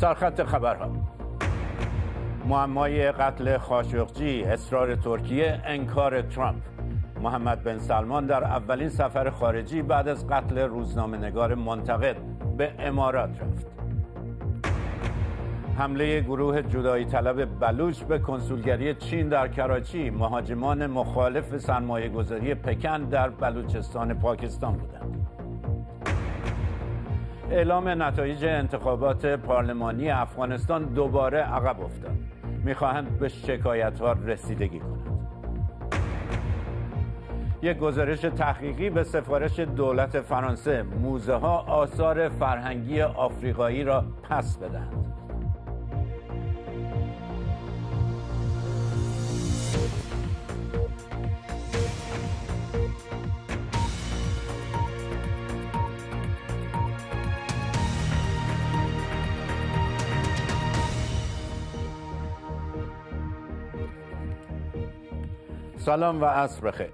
سرخط خبرها. معمای قتل خاشقجی اصرار ترکیه انکار ترامپ. محمد بن سلمان در اولین سفر خارجی بعد از قتل روزنامه نگار منتقد به امارات رفت. حمله گروه جدایی طلب بلوچ به کنسولگری چین در کراچی. مهاجمان مخالف سرمایه گذاری پکن در بلوچستان پاکستان بودند. اعلام نتایج انتخابات پارلمانی افغانستان دوباره عقب افتاد. می‌خواهند به شکایت ها رسیدگی کنند. یک گزارش تحقیقی به سفارش دولت فرانسه موزه ها آثار فرهنگی آفریقایی را پس بدهند. سلام و عصر بخیر.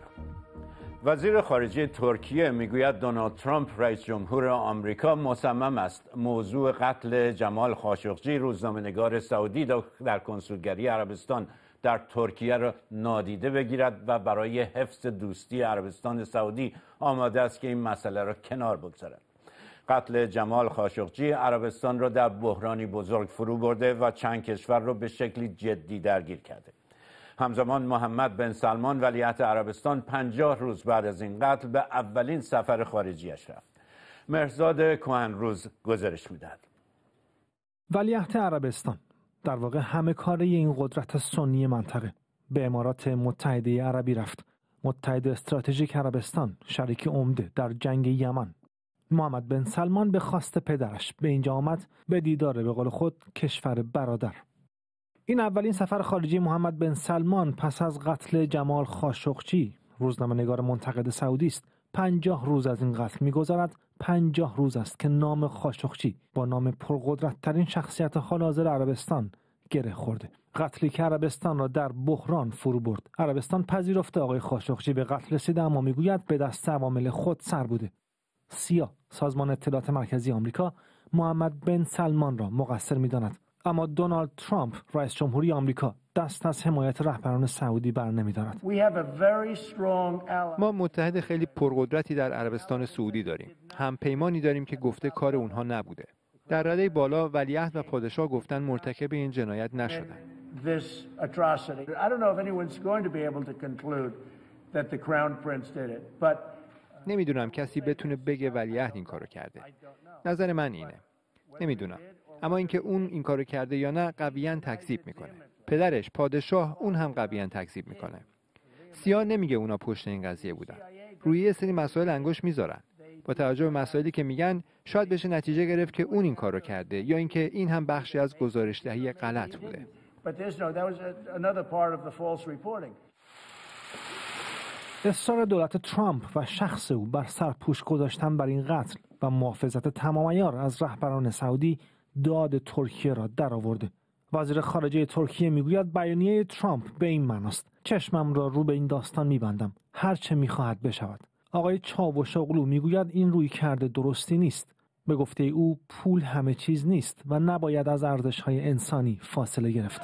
وزیر خارجه ترکیه می‌گوید دونالد ترامپ رئیس جمهور آمریکا مصمم است موضوع قتل جمال خاشقجی روزنامه‌نگار سعودی در کنسولگری عربستان در ترکیه را نادیده بگیرد و برای حفظ دوستی عربستان سعودی آماده است که این مسئله را کنار بگذارد. قتل جمال خاشقجی عربستان را در بحرانی بزرگ فرو برده و چند کشور را به شکلی جدی درگیر کرده. همزمان محمد بن سلمان ولیعت عربستان پنجاه روز بعد از این قتل به اولین سفر خارجیش رفت. مرزاد روز گزارش می‌دهد. ولیعت عربستان. در واقع همه کاره این قدرت سنی منطقه. به امارات متحده عربی رفت. متحد استراتژیک عربستان شریک عمده در جنگ یمن. محمد بن سلمان به خواست پدرش. به اینجا آمد به دیدار به قول خود کشور برادر. این اولین سفر خارجی محمد بن سلمان پس از قتل جمال خاشقچی. روزنامه نگار منتقد سعودی است. پنجاه روز از این قتل میگذرد. پنجاه روز است که نام خاشقچی با نام پرقدرت ترین شخصیت حال حاضر عربستان گره خورده. قتلی که عربستان را در بحران فرو برد. عربستان پذیرفته آقای خاشقچی به قتل رسیده اما می‌گوید به دست عوامل خود سر بوده. سیا سازمان اطلاعات مرکزی آمریکا محمد بن سلمان را مقصر می‌داند. اما دونالد ترامپ رئیس جمهوری آمریکا دست از حمایت رهبران سعودی بر نمیدارد. ما متحد خیلی پرقدرتی در عربستان سعودی داریم. هم پیمانی داریم که گفته کار اونها نبوده. در رده بالا ولیعهد و پادشاه گفتن مرتکب این جنایت نشدن. نمی‌دونم کسی بتونه بگه ولیعهد این کارو کرده. نظر من اینه. نمی‌دونم. اما اینکه اون این کارو کرده یا نه قویا تکذیب می‌کنه. پدرش پادشاه اون هم قویا تکذیب می‌کنه. سیاه نمیگه اونا پشت این قضیه بودن. روی یه سری مسائل انگوش می‌ذارن. با توجه به مسائلی که میگن شاید بشه نتیجه گرفت که اون این کارو کرده یا اینکه این هم بخشی از گزارش دهی غلط بوده. اصرار دولت ترامپ و شخص او بر سرپوش گذاشتن بر این قتل و محافظت تمام از رهبران سعودی داد ترکیه را درآورده. وزیر خارجه ترکیه می‌گوید بیانیه ترامپ به این معناست. چشمم را رو به این داستان میبندم. هر چه می‌خواهد بشود. آقای چاوشاغلو می‌گوید این روی کرده درستی نیست. به گفته او پول همه چیز نیست و نباید از ارزش های انسانی فاصله گرفت.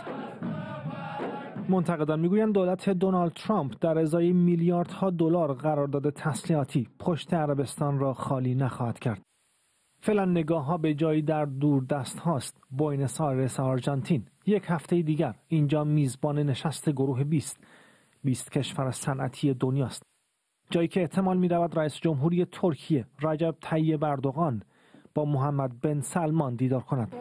منتقدان می‌گویند دولت دونالد ترامپ در ازای میلیاردها دلار قرارداد تسلیحاتی پشت عربستان را خالی نخواهد کرد. فعلا نگاه ها به جایی در دور دست هاست. بوینس آیرس آرژانتین یک هفته دیگر اینجا میزبان نشست گروه 20 20 کشور صنعتی دنیاست. جایی که احتمال می رود رئیس جمهوری ترکیه رجب طیب اردوغان با محمد بن سلمان دیدار کند.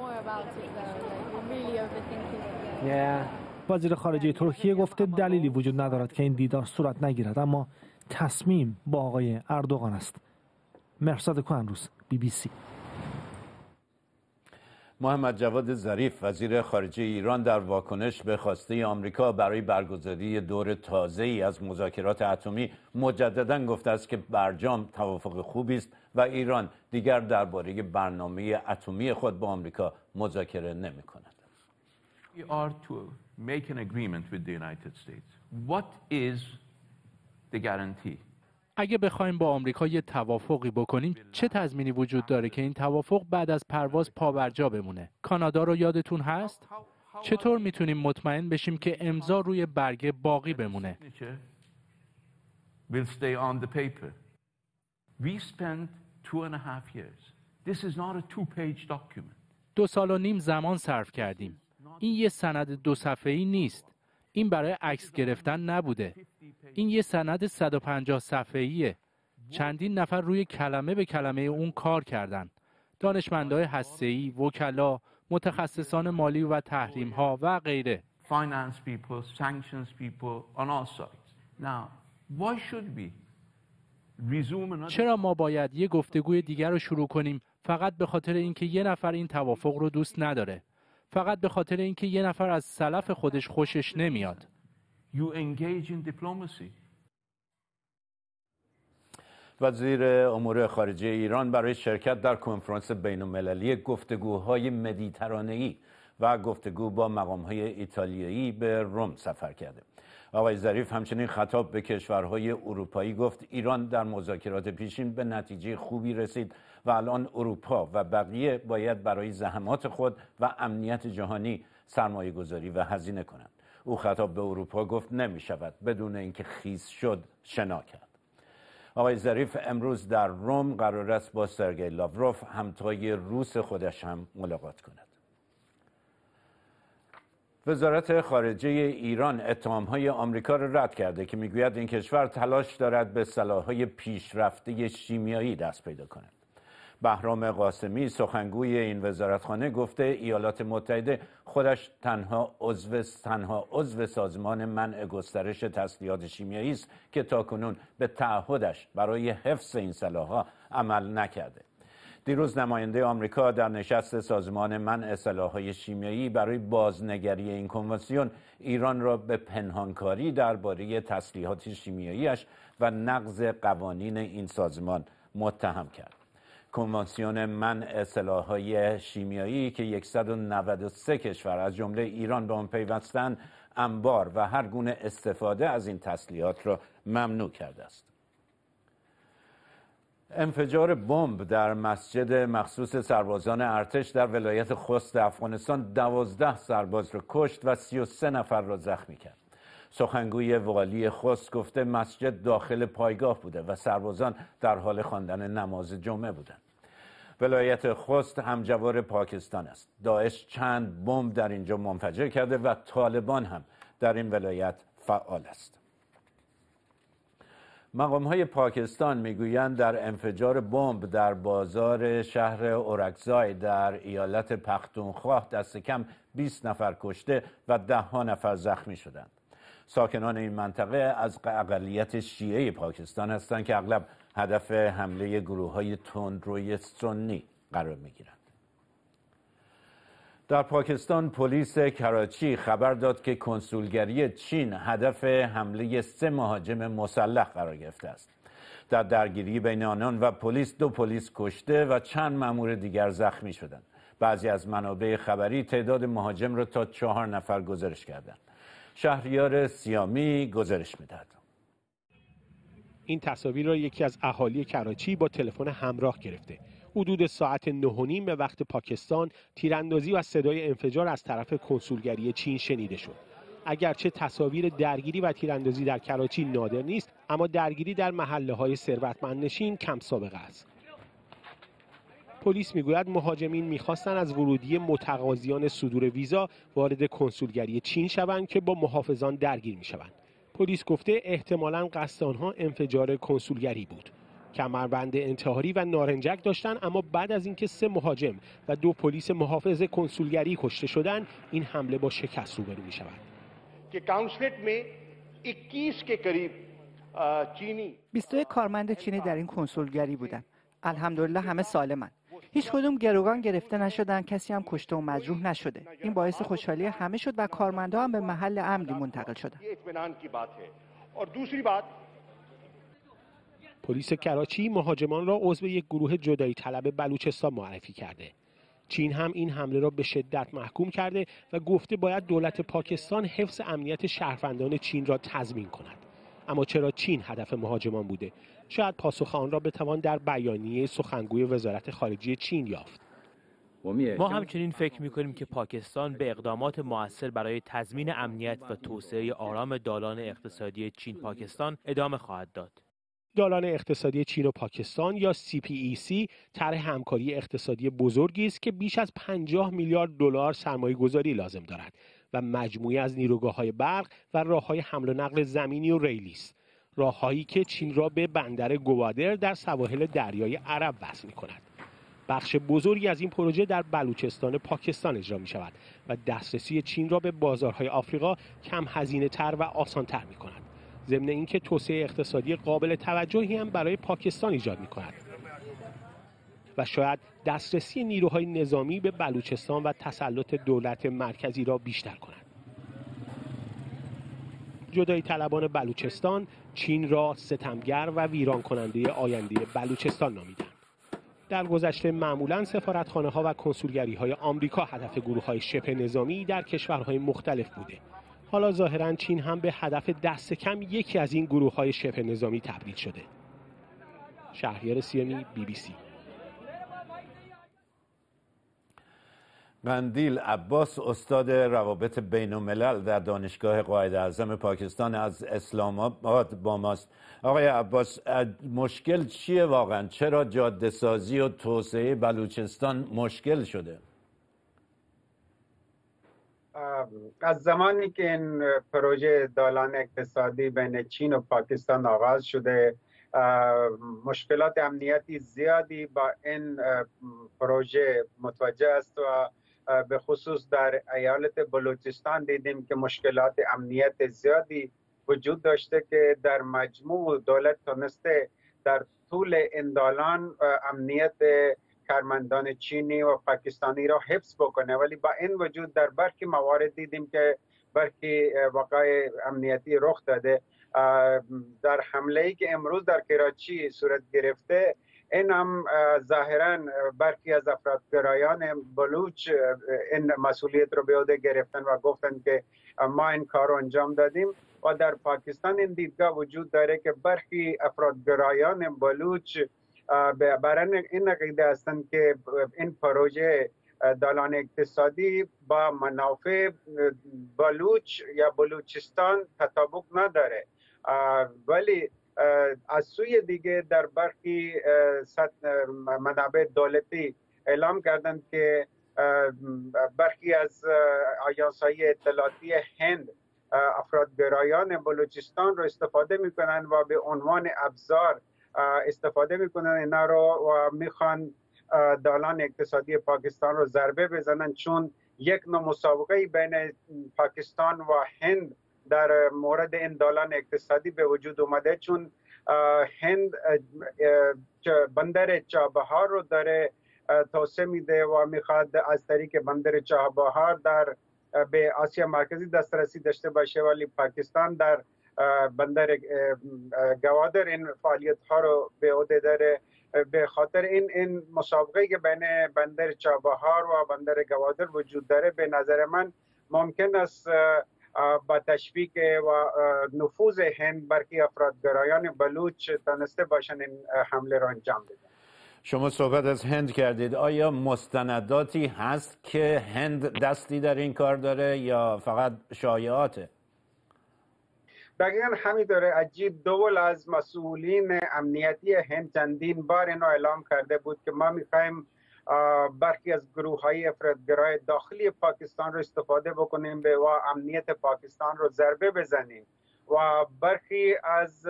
وزیر خارجه ترکیه گفته دلیلی وجود ندارد که این دیدار صورت نگیرد اما تصمیم با آقای اردوغان است مرساد کوهنروز بی بی سی محمد جواد ظریف وزیر خارجه ایران در واکنش به خواسته آمریکا برای برگزاری دور تازه ای از مذاکرات اتمی مجددا گفته است که برجام توافق خوبی است و ایران دیگر درباره برنامه اتمی خود با آمریکا مذاکره نمی کند. Make an agreement with the United States. What is the guarantee? اگه بخوایم با آمریکا یه توافقی بکنیم چه تضمینی وجود داره که این توافق بعد از پرواز پابرجا بمونه کانادا رو یادتون هست چطور می‌تونیم مطمئن بشیم که امضا روی برگه باقی بمونه will stay on the paper. We spent two and a half years. This is not a two-page document. دو سال و نیم زمان صرف کردیم این یه سند دو صفحه‌ای نیست. این برای عکس گرفتن نبوده. این یه سند 150 صفحه‌ایه. چندین نفر روی کلمه به کلمه اون کار کردن. دانشمندای هسته‌ای وکلا متخصصان مالی و تحریم ها و غیره? چرا ما باید یه گفتگوی دیگر رو شروع کنیم فقط به خاطر اینکه یه نفر این توافق رو دوست نداره؟ فقط به خاطر اینکه یه نفر از سلف خودش خوشش نمیاد You engage in diplomacy. وزیر امور خارجه ایران برای شرکت در کنفرانس بین المللی گفتگوهای مدیترانه‌ای و گفتگو با مقامهای ایتالیایی به روم سفر کرده. آقای ظریف همچنین خطاب به کشورهای اروپایی گفت ایران در مذاکرات پیشین به نتیجه خوبی رسید و الان اروپا و بقیه باید برای زحمات خود و امنیت جهانی سرمایه گذاری و هزینه کنند. او خطاب به اروپا گفت نمی شود بدون اینکه خیز شد شنا کرد. آقای ظریف امروز در روم قرار است با سرگئی لاوروف همتای روس خودش هم ملاقات کند. وزارت خارجه ایران اتهامهای آمریکا را رد کرده که می‌گوید این کشور تلاش دارد به سلاحهای پیشرفته شیمیایی دست پیدا کند. بهرام قاسمی سخنگوی این وزارتخانه گفته ایالات متحده خودش تنها عضو تنها عضو سازمان منع گسترش تسلیحات شیمیایی است که تاکنون به تعهدش برای حفظ این سلاحها عمل نکرده. دیروز نماینده آمریکا در نشست سازمان منع سلاحهای شیمیایی برای بازنگری این کنوانسیون ایران را به پنهانکاری درباره تسلیحات شیمیاییش و نقض قوانین این سازمان متهم کرد. کنوانسیون منع سلاحهای شیمیایی که 193 کشور از جمله ایران به آن پیوستند انبار و هر گونه استفاده از این تسلیحات را ممنوع کرده است. انفجار بمب در مسجد مخصوص سربازان ارتش در ولایت خست افغانستان دوازده سرباز را کشت و 33 نفر را زخمی کرد. سخنگوی والی خست گفته مسجد داخل پایگاه بوده و سربازان در حال خواندن نماز جمعه بودند. ولایت خست همجوار پاکستان است. داعش چند بمب در اینجا منفجر کرده و طالبان هم در این ولایت فعال است. مقام های پاکستان می‌گویند در انفجار بمب در بازار شهر اورکزای در ایالت پختونخوا دست کم 20 نفر کشته و ده ها نفر زخمی شدند. ساکنان این منطقه از اقلیت شیعه پاکستان هستند که اغلب هدف حمله گروه های تندروی سنی قرار می گیرند. در پاکستان پلیس کراچی خبر داد که کنسولگری چین هدف حمله سه مهاجم مسلح قرار گرفته است. در درگیری بین آنان و پلیس دو پلیس کشته و چند مامور دیگر زخمی شدند. بعضی از منابع خبری تعداد مهاجم را تا چهار نفر گزارش کردند. شهریار سیامی گزارش می‌دهد. این تصاویر را یکی از اهالی کراچی با تلفن همراه گرفته. حدود ساعت نه به وقت پاکستان تیراندازی و صدای انفجار از طرف کنسولگری چین شنیده شد. اگرچه تصاویر درگیری و تیراندازی در کراچی نادر نیست اما درگیری در محله های ثروتمند کم سابقه است. پلیس می‌گوید مهاجمین می‌خواستن از ورودی متقاضیان صدور ویزا وارد کنسولگری چین شوند که با محافظان درگیر می‌شوند. پلیس گفته احتمالا قصد آنها انفجار کنسولگری بود. کمربند انتحاری و نارنجک داشتند اما بعد از اینکه سه مهاجم و دو پلیس محافظ کنسولگری کشته شدند این حمله با شکست روبرو می شود که کانسلت می 21 که قریب چینی 21 کارمند چینی در این کنسولگری بودند الحمدلله همه سالمند هیچ کدوم گروگان گرفته نشدن کسی هم کشته و مجروح نشده. این باعث خوشحالی همه شد و کارمندا هم به محل امنی منتقل شدن. پلیس کراچی مهاجمان را عضو یک گروه جدایی طلب بلوچستان معرفی کرده. چین هم این حمله را به شدت محکوم کرده و گفته باید دولت پاکستان حفظ امنیت شهروندان چین را تضمین کند. اما چرا چین هدف مهاجمان بوده؟ شاید پاسخ آن را بتوان در بیانیه سخنگوی وزارت خارجه چین یافت ما همچنین فکر می‌کنیم که پاکستان به اقدامات موثر برای تضمین امنیت و توسعه آرام دالان اقتصادی چین پاکستان ادامه خواهد داد. دالان اقتصادی چین و پاکستان یا CPEC طرح همکاری اقتصادی بزرگی است که بیش از 50 میلیارد دلار سرمایه گذاری لازم دارد و مجموعی از نیروگاه های برق و راه های حمل و نقل زمینی و ریلی است. راههایی که چین را به بندر گوادر در سواحل دریای عرب وصل می کند. بخش بزرگی از این پروژه در بلوچستان پاکستان اجرا می شود و دسترسی چین را به بازارهای آفریقا کم هزینه تر و آسان تر می کند. ضمن اینکه توسعه اقتصادی قابل توجهی هم برای پاکستان ایجاد می کند. و شاید دسترسی نیروهای نظامی به بلوچستان و تسلط دولت مرکزی را بیشتر کند. جدایی طلبان بلوچستان چین را ستمگر و ویران کننده آینده بلوچستان نامیدند. در گذشته معمولا سفارتخانه ها و کنسولگری های آمریکا هدف گروه های شبه نظامی در کشورهای مختلف بوده. حالا ظاهرا چین هم به هدف دست کم یکی از این گروه های شبه نظامی تبدیل شده. شهریار سیمی بی بی سی قندیل عباس استاد روابط بین الملل در دانشگاه قاید اعظم پاکستان از اسلام آباد با ماست. آقای عباس مشکل چیه واقعا؟ چرا جاده سازی و توسعه بلوچستان مشکل شده؟ از زمانی که این پروژه دالان اقتصادی بین چین و پاکستان آغاز شده مشکلات امنیتی زیادی با این پروژه متوجه است و به خصوص در ایالت بلوچستان دیدیم که مشکلات امنیت زیادی وجود داشته که در مجموع دولت تونسته در طول اندالان امنیت کارمندان چینی و پاکستانی را حفظ بکنه. ولی با این وجود در برخی موارد دیدیم که برخی وقای امنیتی رخ داده. در حمله ای که امروز در کراچی صورت گرفته این هم ظاهرا برخی از افرادگرایان بلوچ این مسئولیت رو به عهده گرفتن و گفتن که ما این کار انجام دادیم و در پاکستان این دیدگاه وجود داره که برخی افرادگرایان بلوچ برای این عقیده هستند که این پروژه دالان اقتصادی با منافع بلوچ یا بلوچستان تطابق نداره. ولی از سوی دیگه در برخی منابع دولتی اعلام کردند که برخی از آیانس های اطلاعاتی هند افرادگرایان بلوچستان رو استفاده می‌کنن و به عنوان ابزار استفاده می‌کنن. اینا رو و می‌خوان دالان اقتصادی پاکستان رو ضربه بزنن چون یک نوع مسابقه بین پاکستان و هند در مورد این اقتصادی به وجود اومده چون هند بندر چابهار رو داره توسعه میده و می‌خواد از طریق بندر چابهار در به آسیا مرکزی دسترسی داشته باشه ولی پاکستان در بندر گوادر این فعالیت ها رو به عهده داره. به خاطر این این مسابقه که بین بندر چابهار و بندر گوادر وجود داره به نظر من ممکن است با تشویق و نفوذ هند برخی افرادگرایان بلوچ تانسته باشن این حمله را انجام بدن. شما صحبت از هند کردید. آیا مستنداتی هست که هند دستی در این کار داره یا فقط شایعاته؟ دقیقا همینطوره عجیب دول از مسئولین امنیتی هند چندین بار اینو اعلام کرده بود که ما می‌خوایم برخی از گروه های افرادگرای داخلی پاکستان رو استفاده بکنیم و امنیت پاکستان رو ضربه بزنیم و برخی از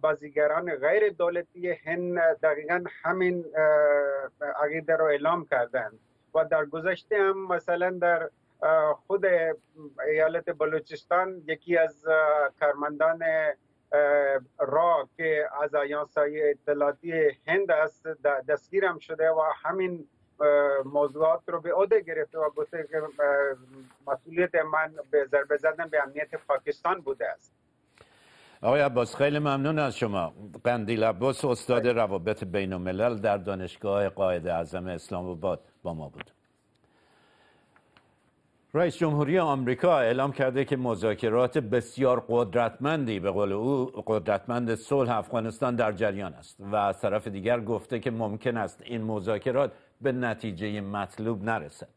بازیگران غیر دولتی هند دقیقا همین عقیده رو اعلام کردند و در گذشته هم مثلا در خود ایالت بلوچستان یکی از کارمندان را که از آیانس های اطلاعاتی هند است دستگیرم شده و همین موضوعات رو به عهده گرفته و گفته که مسئولیت من به ضربه زدن به امنیت پاکستان بوده است. آقای عباس خیلی ممنون از شما. قندیل عباس استاد روابط بین الملل در دانشگاه قاعده اعظم اسلام آباد با ما بود. رئیس جمهوری آمریکا اعلام کرده که مذاکرات بسیار قدرتمندی به قول او قدرتمند صلح افغانستان در جریان است و از طرف دیگر گفته که ممکن است این مذاکرات به نتیجه مطلوب نرسد.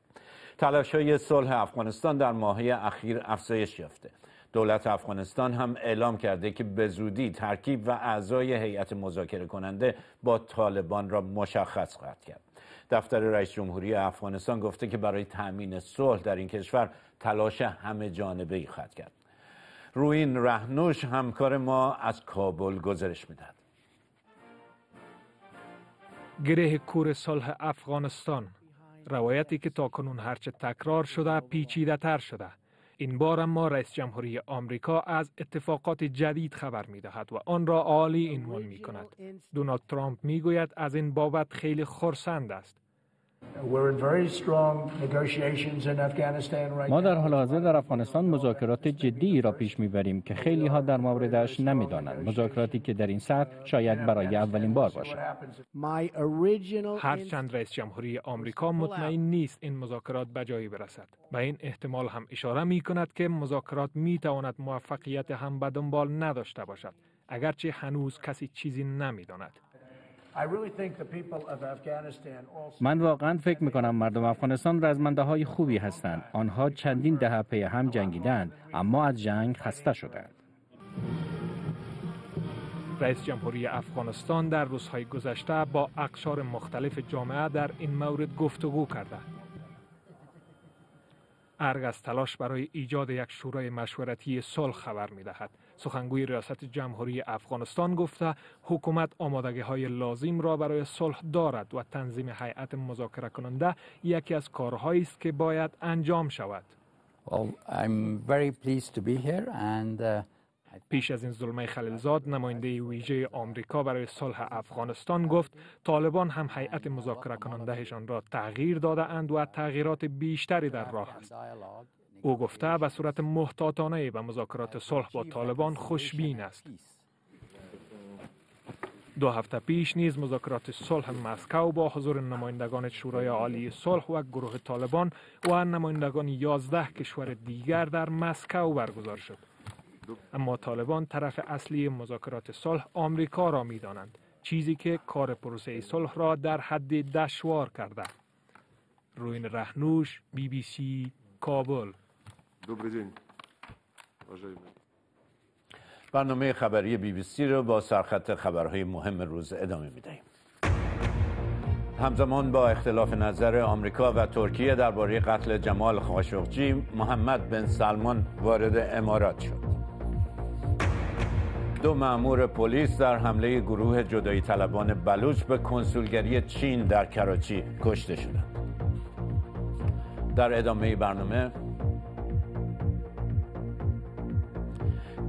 تلاش های صلح افغانستان در ماهی اخیر افزایش یافته. دولت افغانستان هم اعلام کرده که به زودی ترکیب و اعضای هیئت مذاکره کننده با طالبان را مشخص خواهد کرد. دفتر رئیس جمهوری افغانستان گفته که برای تأمین صلح در این کشور تلاش همه جانبه ای خواهد کرد. روین رهنوش همکار ما از کابل گزارش می‌دهد. گره کور صلح افغانستان روایتی که تا کنون هرچه تکرار شده پیچیده تر شده. این بار اما رئیس جمهوری آمریکا از اتفاقات جدید خبر می دهد و آن را عالی عنوان می کند. دونالد ترامپ می گوید از این بابت خیلی خرسند است. ما در حال حاضر در افغانستان مذاکرات جدی را پیش می‌بریم که خیلی ها در موردش نمی‌دانند. مذاکراتی که در این سطح شاید برای اولین بار باشد. هرچند رئیس جمهوری آمریکا مطمئن نیست این مذاکرات به جایی برسد به این احتمال هم اشاره می کند که مذاکرات می تواند موفقیت هم به دنبال نداشته باشد اگرچه هنوز کسی چیزی نمی‌داند. من واقعا فکر می کنم مردم افغانستان رزمنده های خوبی هستند. آنها چندین دهه پی هم جنگیدند اما از جنگ خسته شدند. رئیس جمهوری افغانستان در روزهای گذشته با اقشار مختلف جامعه در این مورد گفتگو کرده. ارگ از تلاش برای ایجاد یک شورای مشورتی صلح خبر می دهد. سخنگوی ریاست جمهوری افغانستان گفته حکومت آمادگی های لازم را برای صلح دارد و تنظیم هیئت مذاکره کننده یکی از کارهایی است که باید انجام شود. پیش از این ظلمه خلیلزاد نماینده ویژه آمریکا برای صلح افغانستان گفت طالبان هم هیئت مذاکره کنندهشان را تغییر داده اند و تغییرات بیشتری در راه است. او گفته به صورت محتاطانه به مذاکرات صلح با طالبان خوشبین است. دو هفته پیش نیز مذاکرات صلح مسکو با حضور نمایندگان شورای عالی صلح و گروه طالبان و نمایندگان 11 کشور دیگر در مسکو برگزار شد. اما طالبان طرف اصلی مذاکرات صلح آمریکا را می دانند. چیزی که کار پروسه صلح را در حد دشوار کرده. روین رهنوش بی بی سی کابل برنامه خبری بی بی سی رو با سرخط خبرهای مهم روز ادامه می‌دهیم. همزمان با اختلاف نظر آمریکا و ترکیه درباره قتل جمال خاشقجی محمد بن سلمان وارد امارات شد. دو مأمور پلیس در حمله گروه جدایی طلبان بلوچ به کنسولگری چین در کراچی کشته شدند. در ادامه برنامه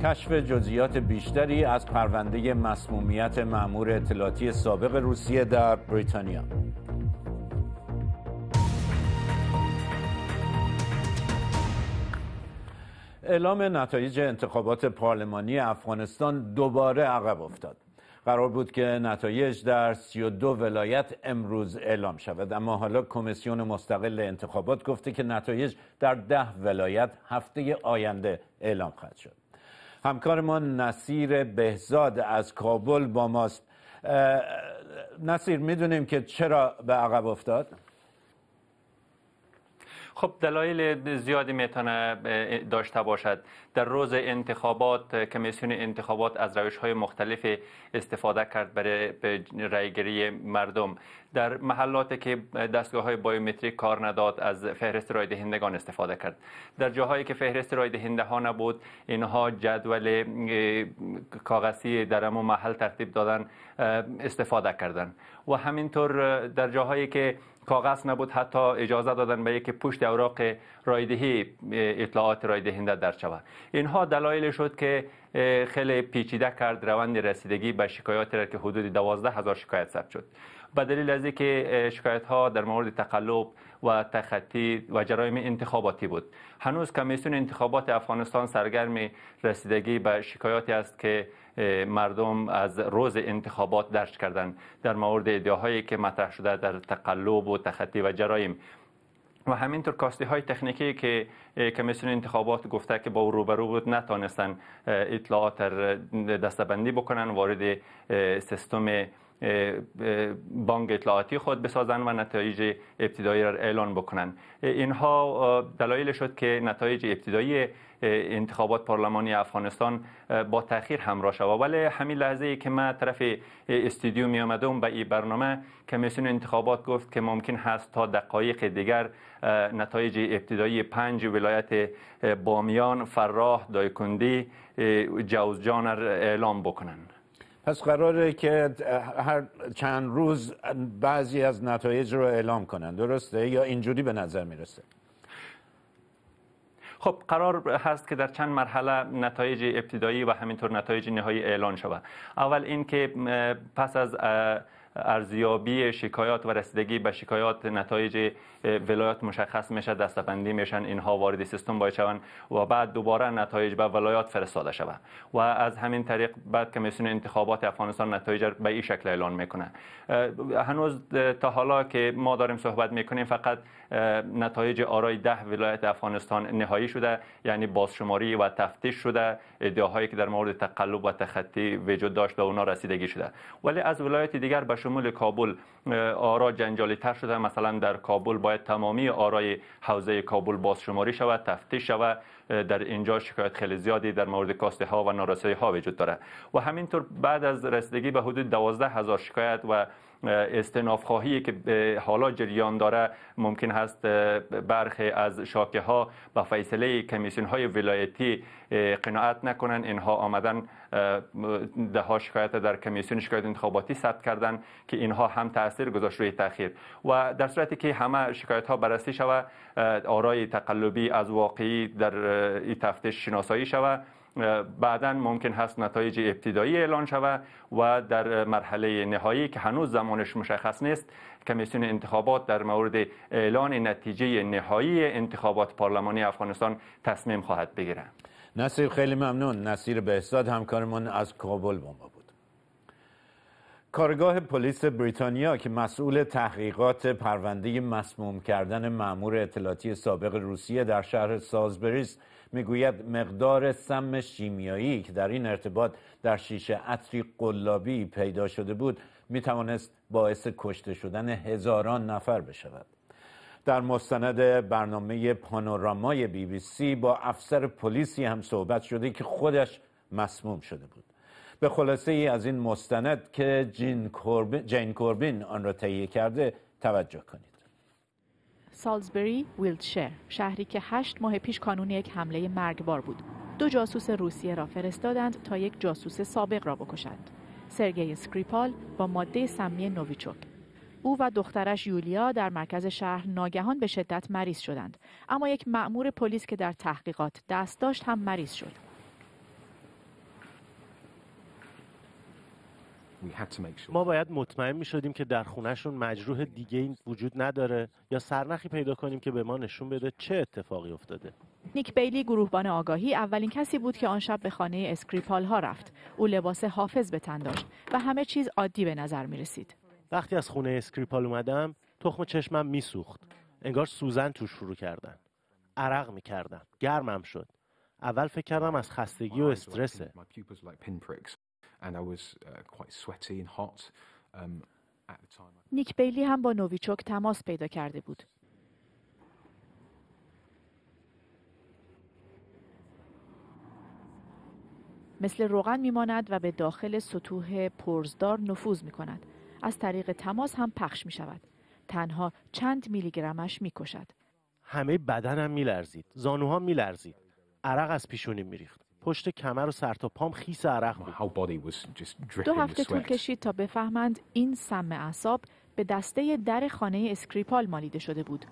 کشف جزئیات بیشتری از پرونده مسمومیت مأمور اطلاعاتی سابق روسیه در بریتانیا. اعلام نتایج انتخابات پارلمانی افغانستان دوباره عقب افتاد. قرار بود که نتایج در 32 ولایت امروز اعلام شود اما حالا کمیسیون مستقل انتخابات گفته که نتایج در ده ولایت هفته آینده اعلام خواهد شد. همکار ما نصیر بهزاد از کابل با ماست. نصیر می‌دونیم که چرا به عقب افتاد؟ خب دلایل زیادی می‌تونه داشته باشد. در روز انتخابات کمیسیون انتخابات از روش های مختلف استفاده کرد برای رایگیری مردم. در محلات که دستگاه های بایومتریک کار نداد از فهرست رای دهندگان استفاده کرد. در جاهایی که فهرست رای دهنده ها نبود اینها جدول کاغذی در امو محل ترتیب دادن استفاده کردند و همینطور در جاهایی که کاغذ نبود حتی اجازه دادن به یکی پشت اوراق رایدهی اطلاعات رایدهنده در شود. اینها دلایل شد که خیلی پیچیده کرد روند رسیدگی به شکایات را که حدود دوازده هزار شکایت ثبت شد. به دلیل از که شکایت ها در مورد تقلب و تخطی و جرایم انتخاباتی بود. هنوز کمیسیون انتخابات افغانستان سرگرم رسیدگی به شکایاتی است که مردم از روز انتخابات درج کردند. در مورد ادعاهایی که مطرح شده در تقلب و تخطی و جرایم. و همینطور کاستی های تکنیکی که کمیسیون انتخابات گفته که با روبرو بود نتانستن اطلاعات دستبندی بکنن وارد سیستم بانک اطلاعاتی خود بسازن و نتایج ابتدایی را اعلان بکنن اینها دلایل شد که نتایج ابتدایی انتخابات پارلمانی افغانستان با تاخیر همراه شود ولی همین لحظه که من طرف استودیو می آمدم به این برنامه کمیسیون انتخابات گفت که ممکن هست تا دقایق دیگر نتایج ابتدایی پنج ولایت بامیان، فراه، دایکندی، جوزجان را اعلام بکنند. پس قراره که هر چند روز بعضی از نتایج رو اعلام کنن. درسته؟ یا اینجوری به نظر می‌رسه؟ خب قرار هست که در چند مرحله نتایج ابتدایی و همینطور نتایج نهایی اعلان شود. اول اینکه پس از ارزیابی شکایات و رسیدگی به شکایات نتایج ولایات مشخص میشه دستبندی میشن اینها وارد سیستم باید شوند و بعد دوباره نتایج به ولایات فرستاده شود. و از همین طریق بعد کمیسیون انتخابات افغانستان نتایج به این شکل اعلان می‌کنه. هنوز تا حالا که ما داریم صحبت می‌کنیم فقط نتایج آرای ده ولایت افغانستان نهایی شده یعنی بازشماری و تفتیش شده ادعاهایی که در مورد تقلب و تخطی وجود داشت به اونا رسیدگی شده. ولی از ولایت دیگر به شمول کابل آرا جنجالی تر شده. مثلا در کابل باید تمامی آرای حوزه کابل بازشماری شود تفتیش شود. در اینجا شکایت خیلی زیادی در مورد کاسته ها و نارسایی ها وجود داره. و همینطور بعد از رسیدگی به حدود دوازده هزار شکایت و استناف خواهی که حالا جریان داره. ممکن هست برخی از شاکه ها با فیصله کمیسیون های ولایتی قناعت نکنن. اینها آمدن ده ها شکایت در کمیسیون شکایت انتخاباتی ثبت کردن که اینها هم تاثیر گذاشت روی تاخیر و در صورتی که همه شکایت ها بررسی شود آرای تقلبی از واقعی در تفتیش شناسایی شود بعدا ممکن هست نتایج ابتدایی اعلان شود و در مرحله نهایی که هنوز زمانش مشخص نیست کمیسیون انتخابات در مورد اعلان نتیجه نهایی انتخابات پارلمانی افغانستان تصمیم خواهد بگیره نصیر خیلی ممنون. نصیر بهزاد همکارمون از کابل با ما بود. کارگاه پلیس بریتانیا که مسئول تحقیقات پرونده مسموم کردن مأمور اطلاعاتی سابق روسیه در شهر سازبریز می‌گوید مقدار سم شیمیایی که در این ارتباط در شیشه عطری قلابی پیدا شده بود می‌توانست باعث کشته شدن هزاران نفر بشود. در مستند برنامه پانورامای بی بی سی با افسر پلیسی هم صحبت شده که خودش مسموم شده بود. به خلاصه ای از این مستند که جین کوربین, جین کوربین آن را تهیه کرده توجه کنید. سالزبری ویلتشر شهری که هشت ماه پیش کانون یک حمله مرگبار بود. دو جاسوس روسیه را فرستادند تا یک جاسوس سابق را بکشند. سرگئی سکریپال با ماده سمی نویچوک او و دخترش یولیا در مرکز شهر ناگهان به شدت مریض شدند. اما یک مأمور پلیس که در تحقیقات دست داشت هم مریض شد. ما باید مطمئن می شدیم که در خونهشون مجروح دیگه وجود نداره یا سرنخی پیدا کنیم که به ما نشون بده چه اتفاقی افتاده. نیک بیلی گروهبان آگاهی اولین کسی بود که آن شب به خانه اسکریپال ها رفت. او لباس محافظ به تن داشت و همه چیز عادی به نظر می رسید. وقتی از خونه اسکریپال اومدم تخم چشمم میسوخت. انگار سوزن توش فرو کردن. عرق می‌کردم. گرمم شد. اول فکر کردم از خستگی و استرسه. نیک بیلی هم با نویچوک تماس پیدا کرده بود. مثل روغن میماند و به داخل سطوح پرزدار نفوذ می کند. از طریق تماس هم پخش می شود. تنها چند میلی گرمش می کشد. همه بدنم می لرزید. زانوها می لرزید. عرق از پیشونی می ریخت. پشت کمر و سر تا پام خیس عرق بود. دو هفته طول کشید تا بفهمند این سم اعصاب به دسته در خانه اسکریپال مالیده شده بود.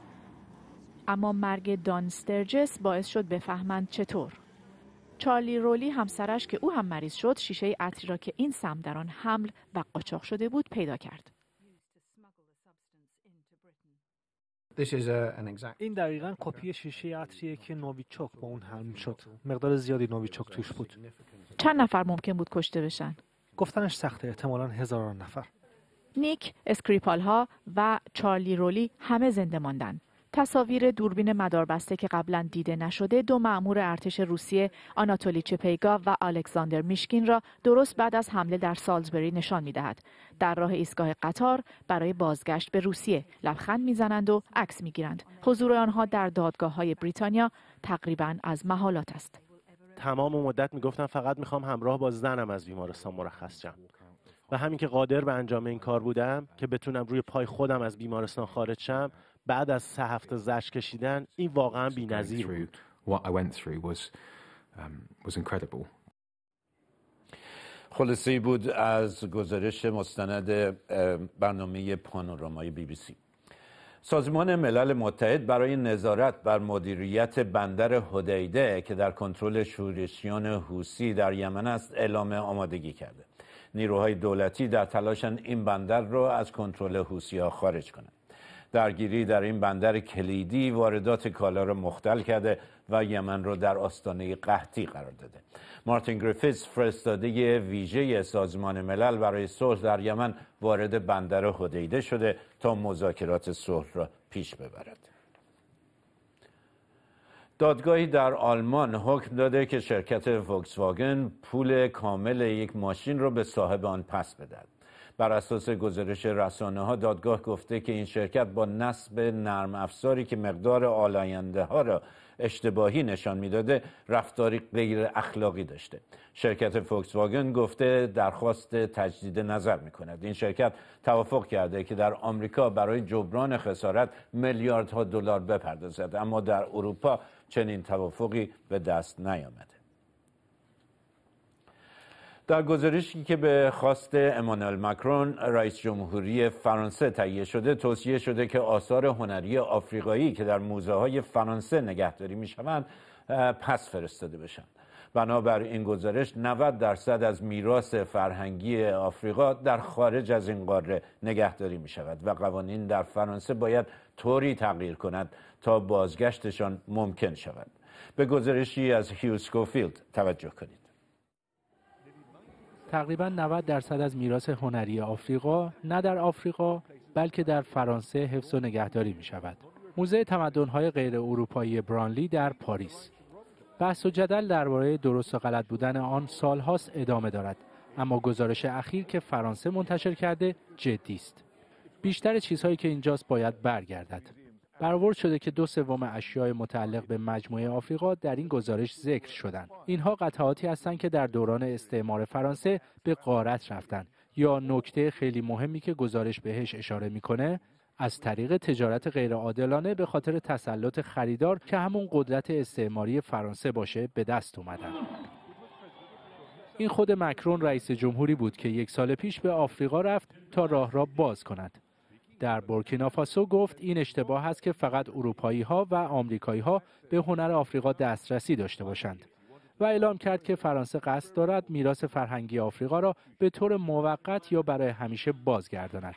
اما مرگ دان سترجس باعث شد بفهمند چطور. چارلی رولی همسرش که او هم مریض شد شیشه عطری را که این سم در آن حمل و قاچاق شده بود پیدا کرد. این دقیقا کپی شیشه عطریه که نویچوک با اون حمل شد. مقدار زیادی نویچوک توش بود. چند نفر ممکن بود کشته بشن؟ گفتنش سخته. احتمالا هزاران نفر. نیک اسکریپال ها و چارلی رولی همه زنده ماندن. تصاویر دوربین مداربسته که قبلا دیده نشده دو مأمور ارتش روسیه آناتولی چپیگا و الکساندر میشکین را درست بعد از حمله در سالزبری نشان می‌دهد. در راه ایستگاه قطار برای بازگشت به روسیه لبخند می‌زنند و عکس می‌گیرند. حضور آنها در دادگاه های بریتانیا تقریبا از محالات است. تمام مدت می‌گفتم فقط می‌خوام همراه با زنم از بیمارستان مرخص شم. و همین که قادر به انجام این کار بودم که بتونم روی پای خودم از بیمارستان خارج شم بعد از سه هفته زش کشیدن این واقعا بی‌نظیر بود. خلاصه بود از گزارش مستند برنامه پانورامای بی بی سی. سازمان ملل متحد برای نظارت بر مدیریت بندر هدیده که در کنترل شورشیان حوسی در یمن است اعلام آمادگی کرده. نیروهای دولتی در تلاشن این بندر را از کنترل حوسی ها خارج کنند. درگیری در این بندر کلیدی واردات کالا را مختل کرده و یمن را در آستانه قحطی قرار داده. مارتین گریفیس فرستاده ویژه سازمان ملل برای صلح در یمن وارد بندر هدیده شده تا مذاکرات صلح را پیش ببرد. دادگاهی در آلمان حکم داده که شرکت فوکس واگن پول کامل یک ماشین را به صاحب آن پس بدهد. بر اساس گزارش رسانه ها دادگاه گفته که این شرکت با نصب نرم افزاری که مقدار آلاینده ها را اشتباهی نشان می‌داده رفتاری غیر اخلاقی داشته. شرکت فوکس واگن گفته درخواست تجدید نظر می کند این شرکت توافق کرده که در آمریکا برای جبران خسارت میلیاردها دلار بپردازد اما در اروپا چنین توافقی به دست نیامده در گزارشی که به خواست امانوئل مکرون رئیس جمهوری فرانسه تهیه شده توصیه شده که آثار هنری آفریقایی که در موزه های فرانسه نگهداری می شوند پس فرستاده بشند بنابر این گزارش 90 درصد از میراث فرهنگی آفریقا در خارج از این قاره نگهداری می شود و قوانین در فرانسه باید طوری تغییر کند تا بازگشتشان ممکن شود. به گزارشی از هیو اسکوفیلد توجه کنید. تقریبا 90 درصد از میراث هنری آفریقا نه در آفریقا بلکه در فرانسه حفظ و نگهداری می شود. موزه تمدن‌های غیر اروپایی برانلی در پاریس. بحث و جدل درباره درست و غلط بودن آن سالهاست ادامه دارد اما گزارش اخیر که فرانسه منتشر کرده جدی است. بیشتر چیزهایی که اینجاست باید برگردد. برآورد شده که دو سوم اشیاء متعلق به مجموعه آفریقا در این گزارش ذکر شدند. اینها قطعاتی هستند که در دوران استعمار فرانسه به غارت رفتند. یا نکته خیلی مهمی که گزارش بهش اشاره می‌کنه از طریق تجارت غیرعادلانه به خاطر تسلط خریدار که همون قدرت استعماری فرانسه باشه به دست اومدن این خود مکرون رئیس جمهوری بود که یک سال پیش به آفریقا رفت تا راه را باز کند. در بورکینافاسو گفت این اشتباه است که فقط اروپایی ها و آمریکایی ها به هنر آفریقا دسترسی داشته باشند و اعلام کرد که فرانسه قصد دارد میراث فرهنگی آفریقا را به طور موقت یا برای همیشه بازگرداند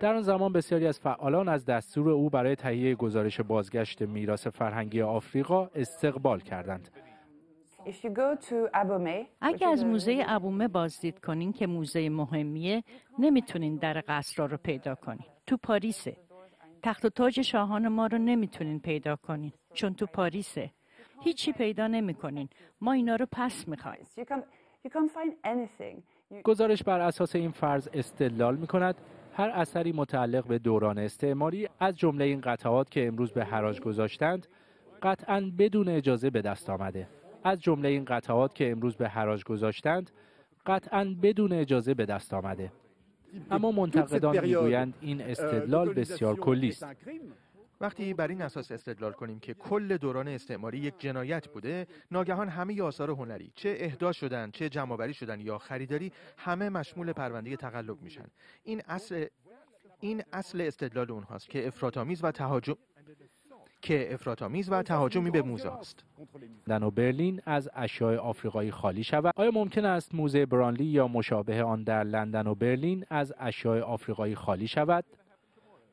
در آن زمان بسیاری از فعالان از دستور او برای تهیه گزارش بازگشت میراث فرهنگی آفریقا استقبال کردند. اگر از موزه ابومه بازدید کنین که موزه مهمیه نمی‌تونین در قصر رو پیدا کنین. تو پاریسه. تخت و تاج شاهان ما رو نمی‌تونین پیدا کنین چون تو پاریسه. هیچی پیدا نمی‌کنین. ما اینا رو پس می‌خوایم. گزارش بر اساس این فرض استدلال می کند هر اثری متعلق به دوران استعماری از جمله این قطعات که امروز به حراج گذاشتند قطعا بدون اجازه به دست آمده. از جمله این قطعات که امروز به حراج گذاشتند قطعا بدون اجازه به دست آمده. اما منتقدان می‌گویند این استدلال بسیار کلی است. وقتی بر این اساس استدلال کنیم که کل دوران استعماری یک جنایت بوده ناگهان همه آثار هنری چه اهدا شدن چه جمعآوری شدن یا خریداری همه مشمول پرونده تقلب میشن. این اصل این اصل استدلال اونهاست که افراط‌آمیز و تهاجم که افراط‌آمیز و تهاجمی به موزه است. لندن و برلین از اشیاء آفریقایی خالی شود. آیا ممکن است موزه برانلی یا مشابه آن در لندن و برلین از اشیاء آفریقایی خالی شود؟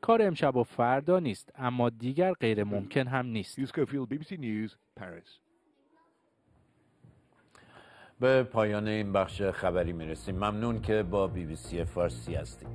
کار امشب و فردا نیست اما دیگر غیر ممکن هم نیست به پایان این بخش خبری می‌رسیم ممنون که با بی بی سی فارسی هستید